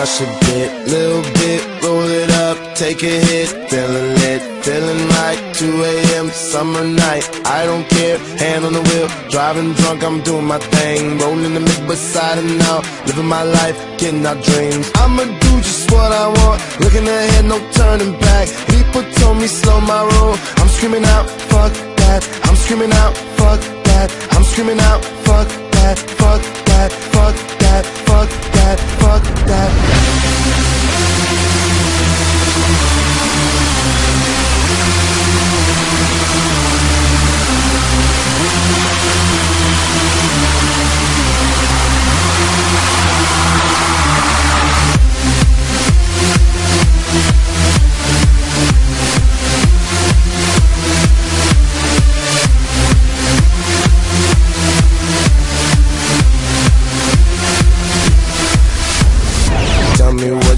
crush a bit, little bit, roll it up, take a hit, feeling lit, feeling right. 2 a.m. summer night, I don't care. Hand on the wheel, driving drunk, I'm doing my thing, rolling the Midwest side and now, living my life, getting our dreams. I'ma do just what I want, looking ahead, no turning back. People told me slow my roll, I'm screaming out, fuck that. I'm screaming out, fuck that. I'm screaming out, fuck that, fuck that, that.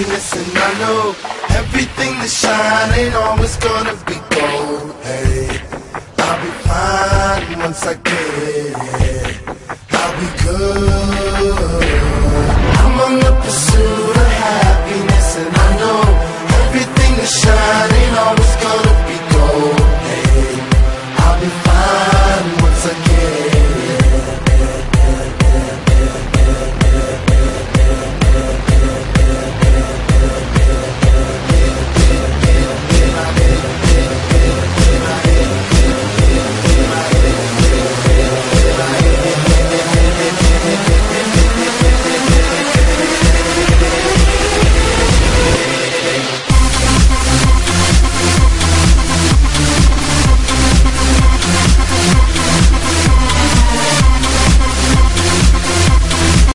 Happiness, and I know everything that shine ain't always gonna be gold. Hey, I'll be fine once I get it.